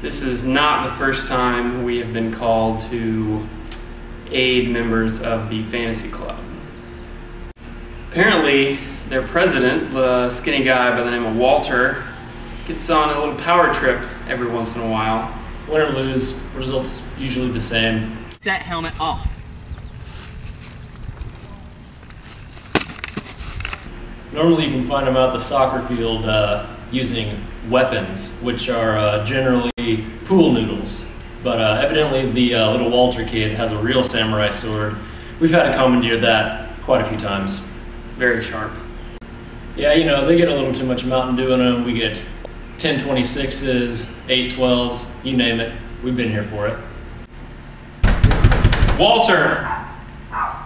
This is not the first time we have been called to aid members of the fantasy club. Apparently, their president, the skinny guy by the name of Walter, gets on a little power trip every once in a while. Win or lose, results usually the same. That helmet off. Normally, you can find them out the soccer field uh, using weapons, which are uh, generally pool noodles. But uh, evidently, the uh, little Walter kid has a real samurai sword. We've had to commandeer that quite a few times. Very sharp. Yeah, you know, they get a little too much Mountain Dew in them. We get 1026s, 812s, you name it. We've been here for it. Walter!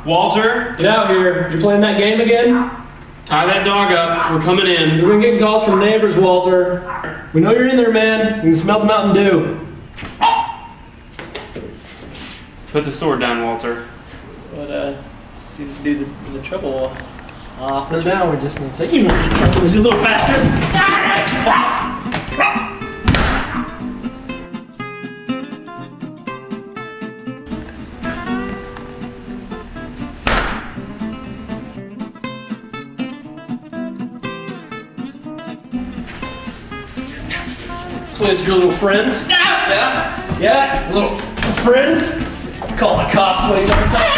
Walter, get out here. You're playing that game again? Tie that dog up. We're coming in. We've been getting calls from neighbors, Walter. We know you're in there, man. We can smell the Mountain Dew. Put the sword down, Walter. But, uh, seems to be the, the trouble. Uh, for now, we just need to say, you know the trouble is, you little bastard! Play with your little friends? Yeah. Yeah? Yeah? Little friends? Call the cops, time.